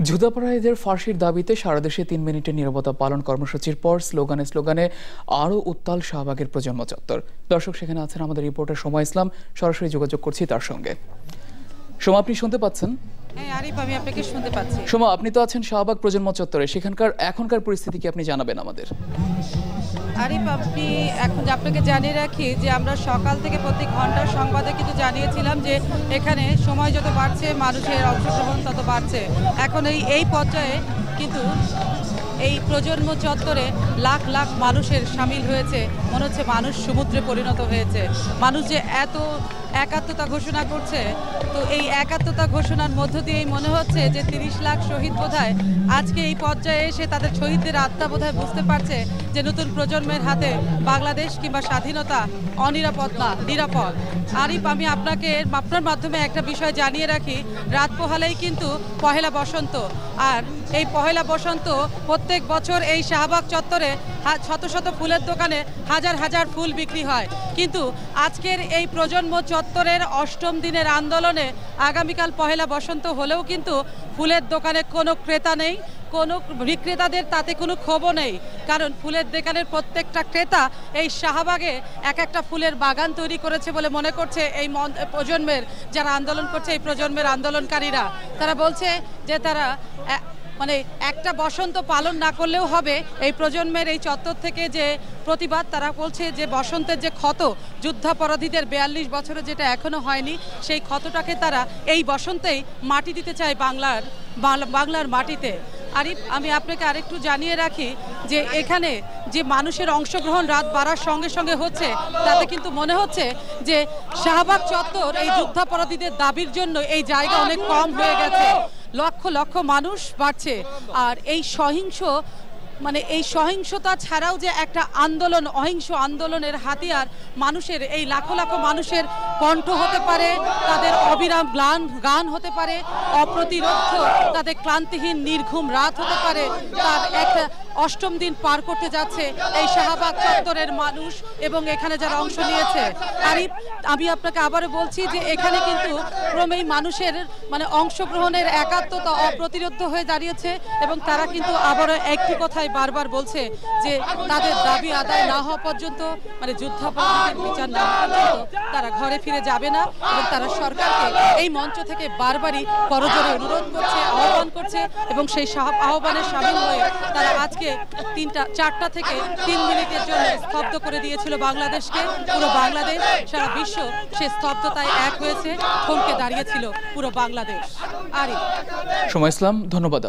যুদ্ধাপরাধীদের ফাঁসির দাবিতে সারা দেশে তিন মিনিটের নিরবতা পালন কর্মসূচির পর স্লোগানে স্লোগানে আরও উত্তাল শাহবাগের প্রজন্ম চত্বর। দর্শক সেখানে আছেন আমাদের রিপোর্টার সময় ইসলাম। সরাসরি যোগাযোগ করছি তার সঙ্গে। সোমা, আপনি শুনতে পাচ্ছেন? হ্যাঁ আরিফ আমি আপনাকে শুনতে পাচ্ছি। সোমা আপনি তো আছেন শাহবাগ প্রজন্ম চত্বরে। সেখানকার এখনকার পরিস্থিতি কি আপনি জানাবেন আমাদের? আরিফ আপনি এখন আপনাকে জানিয়ে রাখি যে আমরা সকাল থেকে প্রতি ঘণ্টার সংবাদে কিন্তু জানিয়েছিলাম যে এখানে সময় যত বাড়ছে মানুষের অংশগ্রহণ তত বাড়ছে। এখন এই এই পর্যায়ে কিন্তু এই প্রজন্ম চত্বরে লাখ লাখ মানুষের সামিল হয়েছে। মনে হচ্ছে মানুষ সমুদ্রে পরিণত হয়েছে। মানুষ যে এত একাত্মতা ঘোষণা করছে। তো এই একাত্মতা ঘোষণার মধ্য দিয়েই মনে হচ্ছে যে তিরিশ লাখ শহীদ বোধহয় আজকে এই পর্যায়ে এসে তাদের শহীদদের আত্মা বোধহয় বুঝতে পারছে যে নতুন প্রজন্মের হাতে বাংলাদেশ কিংবা স্বাধীনতা অনিরাপদ না, নিরাপদ। আরিফ, আমি আপনাকে আপনার মাধ্যমে একটা বিষয় জানিয়ে রাখি। রাত পোহালেই কিন্তু পহেলা বসন্ত। আর এই পহেলা বসন্ত প্রত্যেক বছর এই শাহবাগ চত্বরে শত শত ফুলের দোকানে হাজার হাজার ফুল বিক্রি হয়। কিন্তু আজকের এই প্রজন্ম চত্বরের অষ্টম দিনের আন্দোলনে আগামীকাল পহেলা বসন্ত হলেও কিন্তু ফুলের দোকানে কোনো ক্রেতা নেই, কোনো বিক্রেতাদের তাতে কোনো ক্ষোভও নেই। কারণ ফুলের দোকানের প্রত্যেকটা ক্রেতা এই শাহবাগে এক একটা ফুলের বাগান তৈরি করেছে বলে মনে করছে এই প্রজন্মের, যারা আন্দোলন করছে এই প্রজন্মের আন্দোলনকারীরা। তারা বলছে যে তারা মানে একটা বসন্ত পালন না করলেও হবে। এই প্রজন্মের এই চত্বর থেকে যে প্রতিবাদ, তারা বলছে যে বসন্তের যে ক্ষত, যুদ্ধাপরাধীদের বিয়াল্লিশ বছরে যেটা এখনও হয়নি, সেই ক্ষতটাকে তারা এই বসন্তেই মাটি দিতে চায় বাংলার বাংলার মাটিতে। আরিফ, আমি আপনাকে আরেকটু জানিয়ে রাখি যে এখানে যে মানুষের অংশগ্রহণ রাত বাড়ার সঙ্গে সঙ্গে হচ্ছে, তাতে কিন্তু মনে হচ্ছে যে শাহবাগ চত্বর এই যুদ্ধাপরাধীদের দাবির জন্য এই জায়গা অনেক কম হয়ে গেছে। লক্ষ লক্ষ মানুষ বাড়ছে। আর এই সহিংস মানে এই সহিংসতা ছাড়াও যে একটা আন্দোলন, অহিংস আন্দোলনের হাতিয়ার মানুষের, এই লাখো লাখো মানুষের কণ্ঠ হতে পারে, তাদের অবিরাম গ্লান, গান হতে পারে, অপ্রতিরোধ, তাদের ক্লান্তিহীন, নির্ঘুম রাত হতে পারে, তার একটা অষ্টম দিন পার করতে যাচ্ছে এই শাহবাগ চত্বরের মানুষ এবং এখানে যারা অংশ নিয়েছে। আমি আপনাকে আবারও বলছি যে এখানে কিন্তু ক্রমেই মানুষের মানে অংশগ্রহণের একাত্মতা অপ্রতিরোধ হয়ে দাঁড়িয়েছে এবং তারা কিন্তু আবারও একটি কথাই বারবার বলছে যে তাদের দাবি আদায় না হওয়া পর্যন্ত মানে যুদ্ধাপরাধীদের বিচার না পর্যন্ত তারা ঘরে ফিরে যাবে না এবং তারা সরকারকে এই মঞ্চ থেকে বারবারই করজোরে অনুরোধ করছে, আহ্বান করছে এবং সেই সাহা- আহ্বানে সামিল হয়ে তারা আজকে তিনটা, চারটা থেকে তিন মিনিটের জন্য স্তব্ধ করে দিয়েছিল বাংলাদেশকে। পুরো বাংলাদেশ, সারা বিশ্ব সে স্তব্ধতায় এক হয়েছে, থমকে দাঁড়িয়েছিল পুরো বাংলাদেশ। আরে সময় ইসলাম, ধন্যবাদ